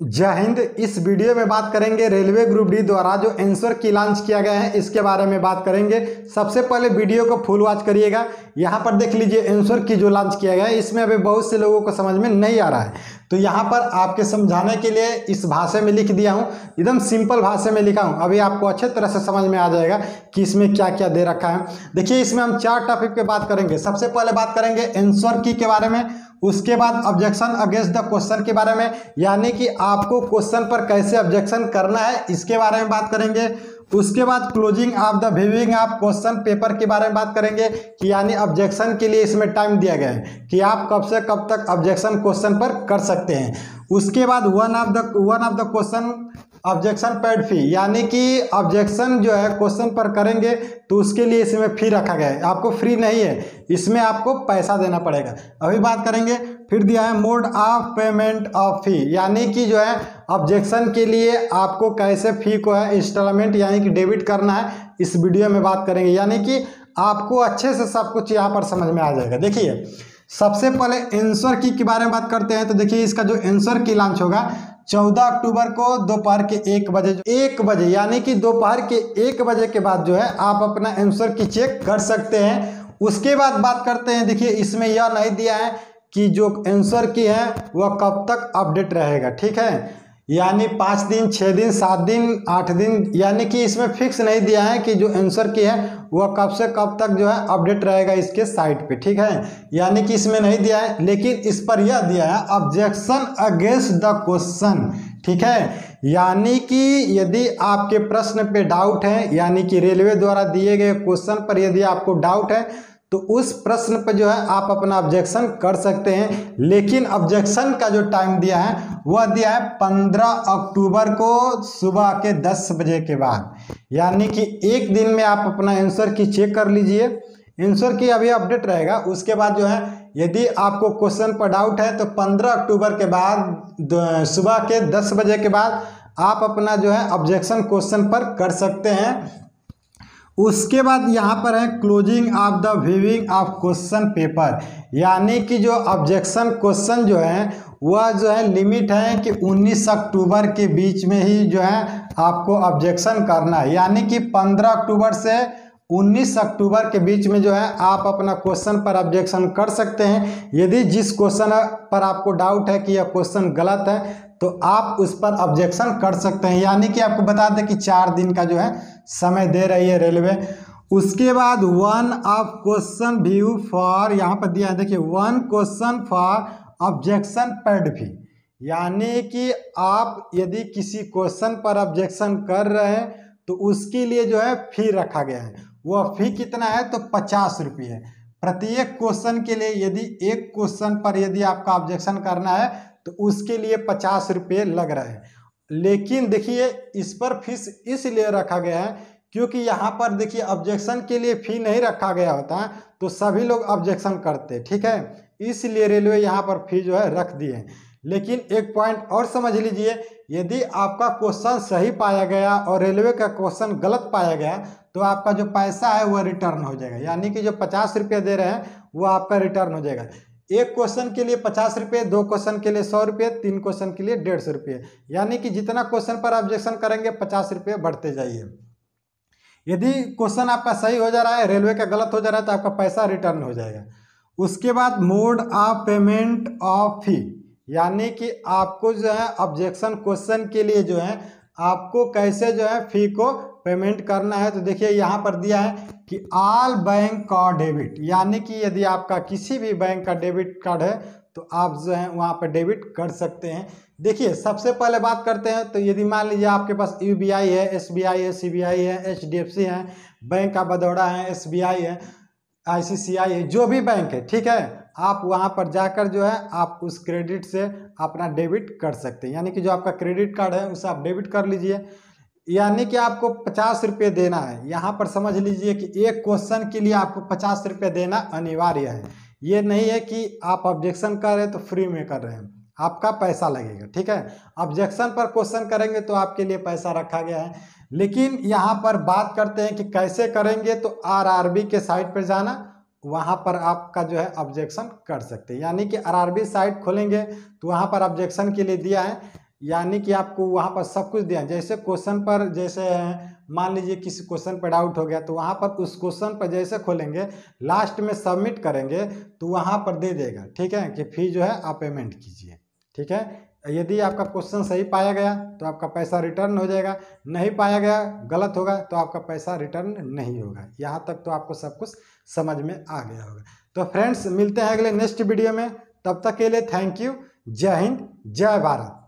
जय हिंद, इस वीडियो में बात करेंगे रेलवे ग्रुप डी द्वारा जो आंसर की लॉन्च किया गया है, इसके बारे में बात करेंगे। सबसे पहले वीडियो को फुल वॉच करिएगा, यहाँ पर देख लीजिए आंसर की जो लॉन्च किया गया है, इसमें अभी बहुत से लोगों को समझ में नहीं आ रहा है। तो यहाँ पर आपके समझाने के लिए इस भाषा में लिख दिया हूँ, एकदम सिंपल भाषा में लिखा हूँ। अभी आपको अच्छे तरह से समझ में आ जाएगा कि इसमें क्या क्या दे रखा है। देखिए, इसमें हम चार टॉपिक पर बात करेंगे। सबसे पहले बात करेंगे आंसर की के बारे में। उसके बाद ऑब्जेक्शन अगेंस्ट द क्वेश्चन के बारे में, यानी कि आपको क्वेश्चन पर कैसे ऑब्जेक्शन करना है, इसके बारे में बात करेंगे। उसके बाद closing of the viewing of question paper के बारे में बात करेंगे, कि यानी ऑब्जेक्शन के लिए इसमें टाइम दिया गया है, कि आप कब से कब तक ऑब्जेक्शन क्वेश्चन पर कर सकते हैं। उसके बाद one of the one of the question objection paid fee यानी कि ऑब्जेक्शन जो है क्वेश्चन पर करेंगे तो उसके लिए इसमें फ़ी रखा गया है। आपको फ्री नहीं है, इसमें आपको पैसा देना पड़ेगा। अभी बात करेंगे, फिर दिया है mode of payment of fee यानी कि जो है ऑब्जेक्शन के लिए आपको कैसे फ़ी को है इंस्टॉलमेंट यानी कि डेबिट करना है, इस वीडियो में बात करेंगे। यानी कि आपको अच्छे से सब कुछ यहाँ पर समझ में आ जाएगा। देखिए, सबसे पहले आंसर की, के बारे में बात करते हैं तो देखिए इसका जो एंसर की लॉन्च होगा चौदह अक्टूबर को दोपहर के एक बजे एक बजे, यानी कि दोपहर के एक बजे के बाद जो है, आप अपना आंसर की चेक कर सकते हैं। उसके बाद बात करते हैं, देखिए, इसमें यह नहीं दिया है कि जो आंसर की है, वह कब तक अपडेट रहेगा, ठीक है? यानी पाँच दिन छः दिन, सात दिन, आठ दिन, यानी कि इसमें फिक्स नहीं दिया है कि जो आंसर की है, वह कब से कब तक जो है अपडेट रहेगा इसके साइट पे, ठीक है? यानी कि इसमें नहीं दिया है, लेकिन इस पर यह दिया है ऑब्जेक्शन अगेंस्ट द क्वेश्चन ठीक है? यानी कि यदि आपके प्रश्न पे डाउट है, यानी कि रेलवे द्वारा दिए गए क्वेश्चन पर यदि आपको डाउट है तो उस प्रश्न पर जो है आप अपना ऑब्जेक्शन कर सकते हैं। लेकिन ऑब्जेक्शन का जो टाइम दिया है, वह दिया है पंद्रह अक्टूबर को सुबह के दस बजे के बाद। यानी कि एक दिन में आप अपना आंसर की चेक कर लीजिए। आंसर की अभी अपडेट रहेगा। उसके बाद जो है, यदि आपको क्वेश्चन पर डाउट है तो पंद्रह अक्टूबर के बाद सुबह के दस बजे के बाद आप अपना जो है ऑब्जेक्शन क्वेश्चन पर कर सकते हैं। उसके बाद यहाँ पर है closing of the viewing of question paper यानी कि जो ऑब्जेक्शन क्वेश्चन जो है, वह जो है लिमिट है कि 19 अक्टूबर के बीच में ही जो है आपको ऑब्जेक्शन करना है। यानी कि 15 अक्टूबर से 19 अक्टूबर के बीच में जो है, आप अपना क्वेश्चन पर ऑब्जेक्शन कर सकते हैं। यदि जिस क्वेश्चन पर आपको डाउट है कि यह क्वेश्चन गलत है तो आप उस पर ऑब्जेक्शन कर सकते हैं। यानी कि आपको बता दें कि चार दिन का जो है, समय दे रही है रेलवे उसके बाद one of question view for यहाँ पर दिया है, देखिए one question for objection paid भी। यानी कि आप यदि किसी क्वेश्चन पर ऑब्जेक्शन कर रहे हैं तो उसके लिए जो है फ़ी रखा गया है। वह फ़ी कितना है? तो पचास रुपये है। प्रत्येक क्वेश्चन के लिए यदि एक क्वेश्चन पर यदि आपका ऑब्जेक्शन करना है तो उसके लिए पचास रुपये लग रहा है। लेकिन देखिए, इस पर फ़ीस इसलिए रखा गया है क्योंकि यहाँ पर देखिए ऑब्जेक्शन के लिए फ़ी नहीं रखा गया होता है तो सभी लोग ऑब्जेक्शन करते, ठीक है? इसलिए रेलवे यहाँ पर फ़ी जो है रख दिए लेकिन एक पॉइंट और समझ लीजिए, यदि आपका क्वेश्चन सही पाया गया और रेलवे का क्वेश्चन गलत पाया गया तो आपका जो पैसा है वह रिटर्न हो जाएगा। यानी कि जो पचास रुपये दे रहे हैं, वो आपका रिटर्न हो जाएगा। एक क्वेश्चन के लिए पचास रुपये, दो क्वेश्चन के लिए सौ रुपये, तीन क्वेश्चन के लिए डेढ़ सौ रुपये। यानी कि जितना क्वेश्चन पर ऑब्जेक्शन करेंगे, पचास रुपये बढ़ते जाइए। यदि क्वेश्चन आपका सही हो जा रहा है रेलवे का गलत हो जा रहा है तो आपका पैसा रिटर्न हो जाएगा। उसके बाद mode of payment of fee यानी कि आपको जो है ऑब्जेक्शन क्वेश्चन के लिए जो है आपको कैसे जो है फ़ी को पेमेंट करना है? तो देखिए यहाँ पर दिया है कि ऑल बैंक का डेबिट यानी कि यदि आपका किसी भी बैंक का डेबिट कार्ड है तो आप जो है वहाँ पर डेबिट कर सकते हैं। देखिए, सबसे पहले बात करते हैं तो यदि मान लीजिए आपके पास यूबीआई है एसबीआई है सीबीआई है एचडीएफसी है बैंक ऑफ़ बड़ौदा है एसबीआई है आई है, जो भी बैंक है, ठीक है? आप वहाँ पर जाकर जो है आप उस क्रेडिट से अपना डेबिट कर सकते हैं। यानी कि जो आपका क्रेडिट कार्ड है, उसे आप डेबिट कर लीजिए। यानी कि आपको पचास रुपये देना है। यहाँ पर समझ लीजिए कि एक क्वेश्चन के लिए आपको पचास रुपये देना अनिवार्य है। ये नहीं है कि आप ऑब्जेक्शन कर रहे हैं तो फ्री में कर रहे हैं। आपका पैसा लगेगा, ठीक है? ऑब्जेक्शन पर क्वेश्चन करेंगे तो आपके लिए पैसा रखा गया है। लेकिन यहाँ पर बात करते हैं कि कैसे करेंगे तो आरआरबी के साइट पर जाना वहाँ पर आपका जो है ऑब्जेक्शन कर सकते हैं। यानी कि आरआरबी साइट खोलेंगे तो वहाँ पर ऑब्जेक्शन के लिए दिया है। यानी कि आपको वहाँ पर सब कुछ दिया जैसे क्वेश्चन पर जैसे मान लीजिए किसी क्वेश्चन पर डाउट हो गया तो वहाँ पर उस क्वेश्चन पर जैसे खोलेंगे लास्ट में सबमिट करेंगे तो वहाँ पर दे देगा। ठीक है? कि फ़ी जो है आप पेमेंट कीजिए। ठीक है? यदि आपका क्वेश्चन सही पाया गया तो आपका पैसा रिटर्न हो जाएगा। नहीं पाया गया, गलत होगा तो आपका पैसा रिटर्न नहीं होगा। यहाँ तक तो आपको सब कुछ समझ में आ गया होगा। तो फ्रेंड्स, मिलते हैं अगले नेक्स्ट वीडियो में। तब तक के लिए थैंक यू। जय हिंद, जय भारत।